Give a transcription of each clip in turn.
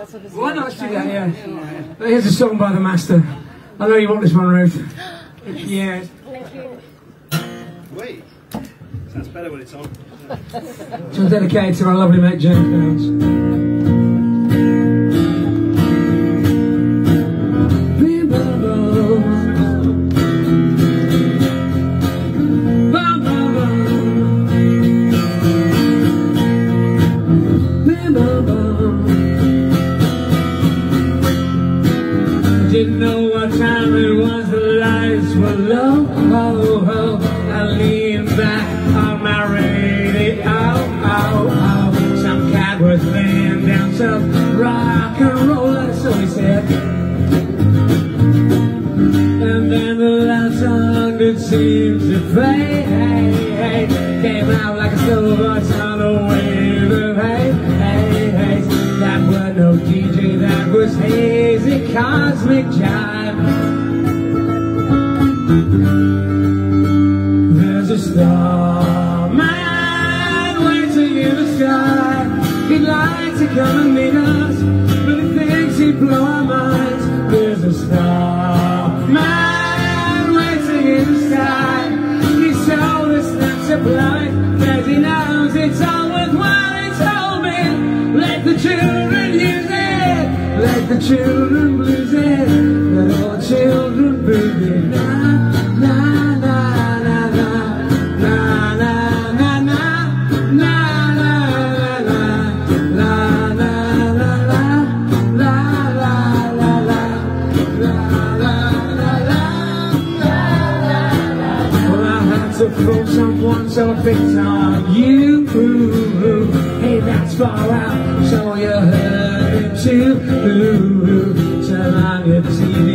That's what Why not do that, yeah. Here's a song by the master. I know you want this one, Ruth. Yeah. Wait. Sounds better when it's on. So dedicated to my lovely mate James Didn't it was, the lights were low. Oh, oh. I leaned back on my radio. Some cat was laying down some rock and roll, so he said. And then the last song that seemed to fade came out like a slow voice on a wave of hey, hey. That was no DJ, that was hazy cosmic jive. A star man waiting in the sky. He'd like to come and meet us, but he thinks he'd blow our minds. There's a star To fool someone so picked on you. Hey, that's far out, so you heard it too. Turn on your TV,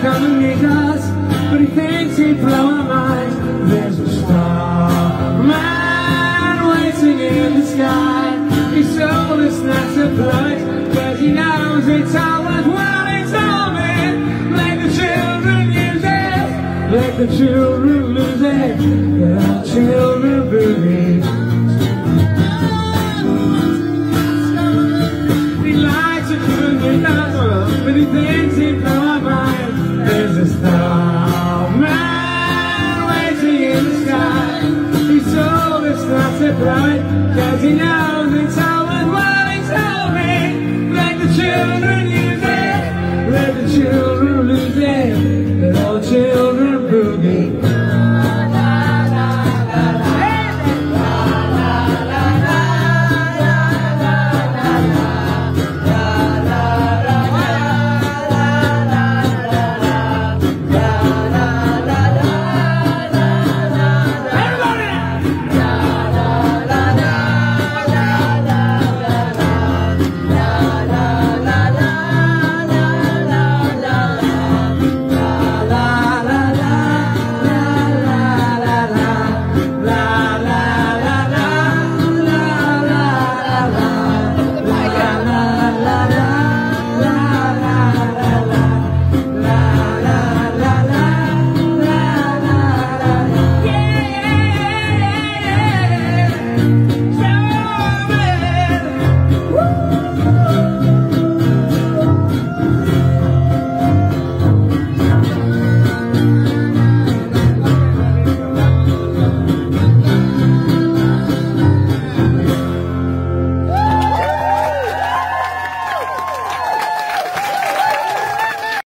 come and meet us, but he thinks he'd blow our minds. There's a man waiting in the sky. He showed us not to blind, but he knows it's all worthwhile. He told me, let the children use it, let the children lose it, let all children believe. But he